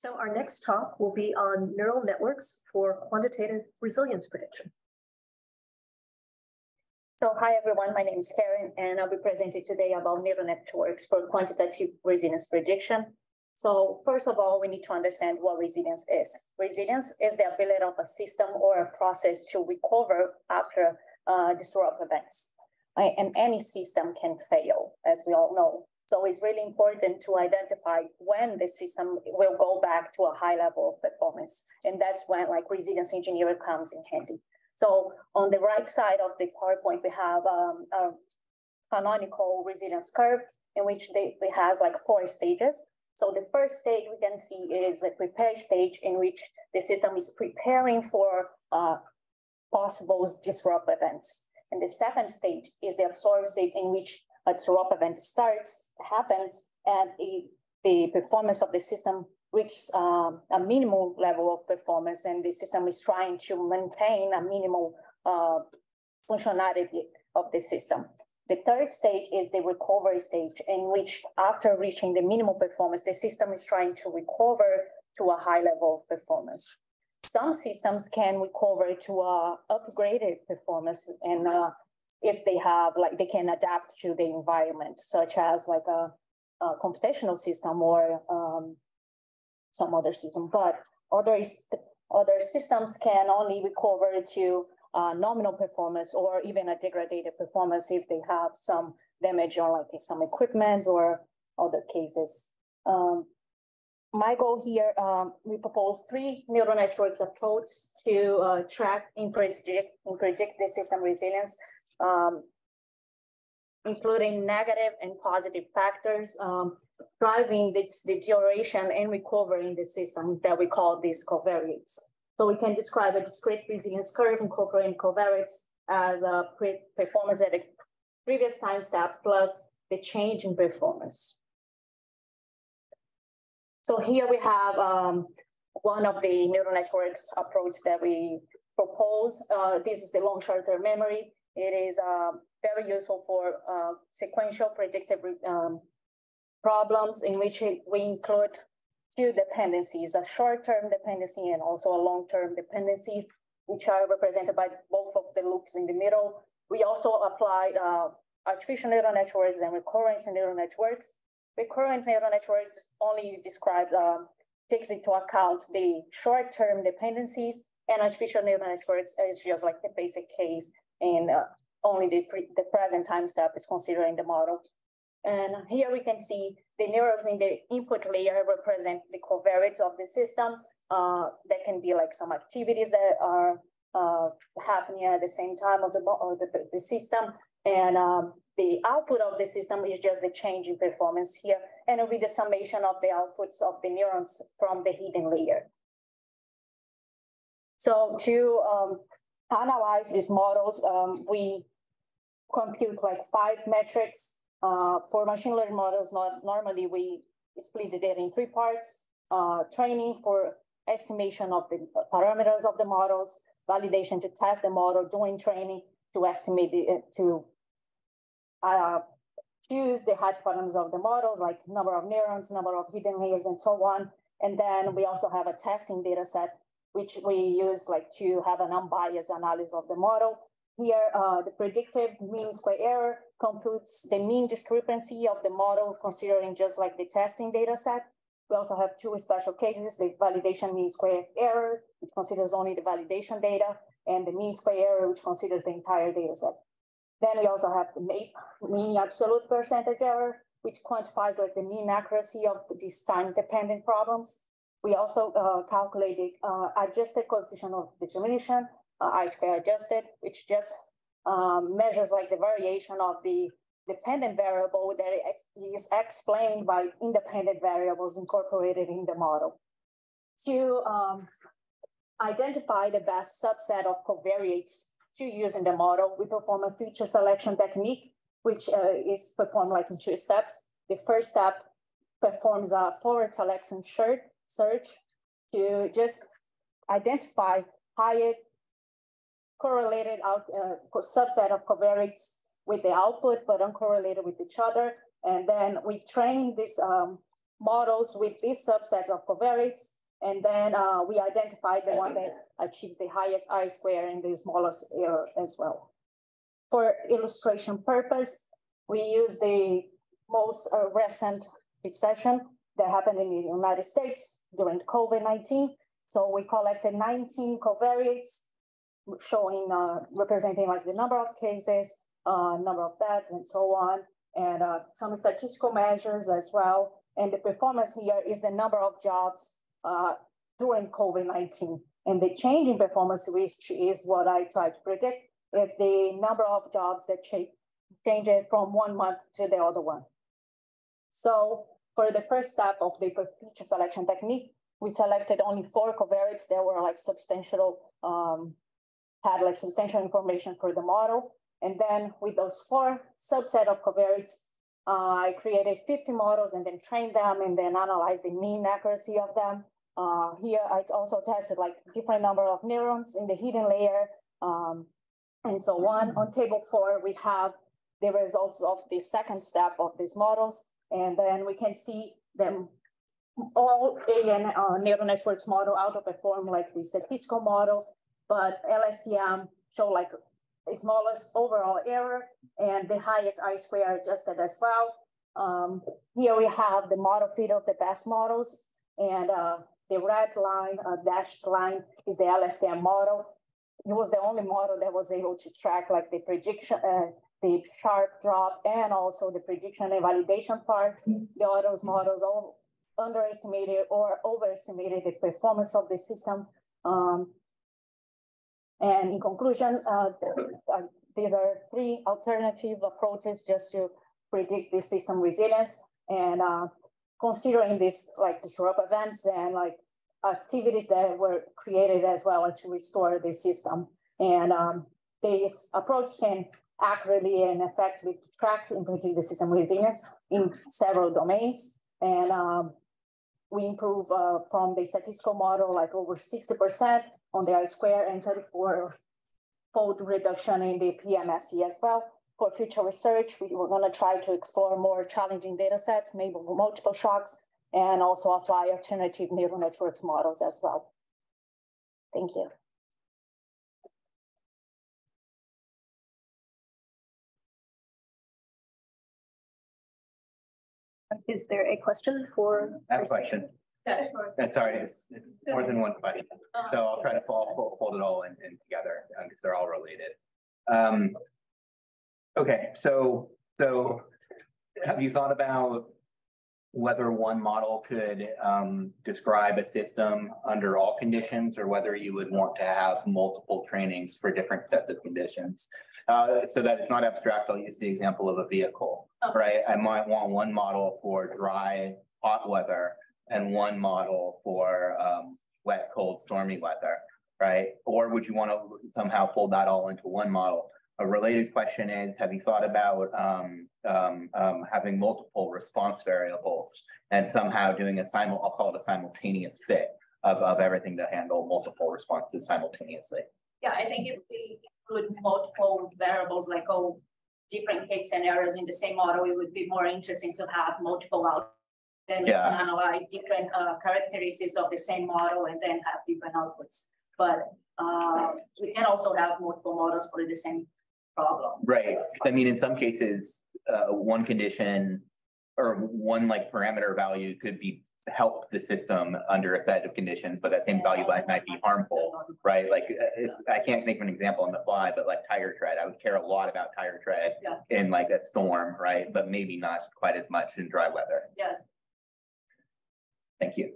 So our next talk will be on neural networks for quantitative resilience prediction. So hi everyone, my name is Karen and I'll be presenting today about neural networks for quantitative resilience prediction. So first of all, we need to understand what resilience is. Resilience is the ability of a system or a process to recover after uh, disruptive events. And any system can fail, as we all know. So it's really important to identify when the system will go back to a high level of performance. And that's when like resilience engineering comes in handy. So on the right side of the PowerPoint, we have um, a canonical resilience curve in which they, it has like four stages. So the first stage we can see is the prepare stage in which the system is preparing for uh, possible disrupt events. And the second stage is the absorb stage in which a disrupt event starts, happens, and it, the performance of the system reaches um, a minimal level of performance, and the system is trying to maintain a minimal uh, functionality of the system. The third stage is the recovery stage, in which after reaching the minimal performance, the system is trying to recover to a high level of performance. Some systems can recover to a upgraded performance, and uh, if they have like they can adapt to the environment, such as like a, a computational system or um, some other system, but other, other systems can only recover to uh, nominal performance or even a degraded performance if they have some damage on like some equipment or other cases. Um, my goal here, um, we propose three neural networks approach to uh, track and predict, and predict the system resilience, um, including negative and positive factors. Um, driving this deterioration and recovery in the system that we call these covariates. So we can describe a discrete resilience curve incorporating covariates as a performance at a previous time step plus the change in performance. So here we have um, one of the neural networks approach that we propose. Uh, this is the long short-term memory. It is uh, very useful for uh, sequential predictive um, problems in which we include two dependencies, a short-term dependency and also a long-term dependencies, which are represented by both of the loops in the middle. We also applied uh, artificial neural networks and recurrent neural networks. Recurrent neural networks only describes, um, takes into account the short-term dependencies and artificial neural networks is just like the basic case and uh, only the, the present time step is considering the model. And here we can see the neurons in the input layer represent the covariates of the system. Uh, that can be like some activities that are uh, happening at the same time of the, of the, the system. And um, the output of the system is just the change in performance here. And be the summation of the outputs of the neurons from the hidden layer. So to um, analyze these models, um, we compute like five metrics uh, for machine learning models, not, normally we split the data in three parts, uh, training for estimation of the parameters of the models, validation to test the model, doing training to estimate, the, to uh, choose the hypothesis of the models, like number of neurons, number of hidden layers, and so on. And then we also have a testing data set, which we use like to have an unbiased analysis of the model. Here, uh, the predictive mean square error computes the mean discrepancy of the model considering just like the testing data set. We also have two special cases, the validation mean square error, which considers only the validation data, and the mean square error, which considers the entire data set. Then we also have the mean absolute percentage error, which quantifies like the mean accuracy of these time-dependent problems. We also uh, calculate the uh, adjusted coefficient of determination, uh, R-square adjusted, which just um, measures like the variation of the dependent variable that is explained by independent variables incorporated in the model. To um, identify the best subset of covariates to use in the model, we perform a feature selection technique, which uh, is performed like in two steps. The first step performs a forward selection search to just identify higher correlated out uh, subset of covariates with the output, but uncorrelated with each other. And then we train these um, models with these subsets of covariates. And then uh, we identified the one that achieves the highest R square and the smallest error as well. For illustration purpose, we use the most uh, recent recession that happened in the United States during COVID-19. So we collected 19 covariates showing, uh, representing like the number of cases, uh, number of deaths and so on, and uh, some statistical measures as well. And the performance here is the number of jobs uh, during COVID-19. And the change in performance, which is what I try to predict, is the number of jobs that change it from one month to the other one. So for the first step of the feature selection technique, we selected only four covariates that were like substantial, um, had like substantial information for the model. And then with those four subset of covariates, uh, I created 50 models and then trained them and then analyzed the mean accuracy of them. Uh, here, I also tested like different number of neurons in the hidden layer um, and so on. On table four, we have the results of the second step of these models. And then we can see them all AN uh, neural networks model outperform like the statistical model, but LSTM show like the smallest overall error and the highest R square adjusted as well. Um, here we have the model fit of the best models and uh, the red line, uh, dashed line is the LSTM model. It was the only model that was able to track like the prediction, uh, the sharp drop and also the prediction and validation part. The others models all underestimated or overestimated the performance of the system. Um, and in conclusion, uh, uh, these are three alternative approaches just to predict the system resilience and uh, considering these like disrupt events and like activities that were created as well to restore the system. And um, this approach can accurately and effectively track and the system resilience in several domains. And um, we improve uh, from the statistical model like over 60% on the R square and 34 fold reduction in the PMSE as well. For future research, we were going to try to explore more challenging data sets, maybe multiple shocks, and also apply alternative neural networks models as well. Thank you. Is there a question for? That question. That's sorry, it's it's more than one question. So I'll try to pull, pull- hold it all in, in together, because they're all related. Um. Okay, so, so have you thought about whether one model could um describe a system under all conditions, or whether you would want to have multiple trainings for different sets of conditions? Uh, so that it's not abstract, I'll use the example of a vehicle, Okay. Right? I might want one model for dry, hot weather and one model for um wet, cold, stormy weather, right? Or would you want to somehow fold that all into one model? A related question is, have you thought about um um um having multiple response variables and somehow doing a simul, I'll call it a simultaneous fit of of everything to handle multiple responses simultaneously? Yeah, I think if we include multiple variables like all different case scenarios in the same model, it would be more interesting to have multiple out. Then can Yeah. analyze different uh characteristics of the same model and then have different outputs. But uh we can also have multiple models for the same problem. Right, I mean, in some cases, uh, one condition or one like parameter value could be help the system under a set of conditions, but that same value might might be harmful, right? Like, uh, if, I can't think of an example on the fly, but like tire tread, I would care a lot about tire tread Yeah. in like a storm, right? But maybe not quite as much in dry weather. Yeah. Thank you.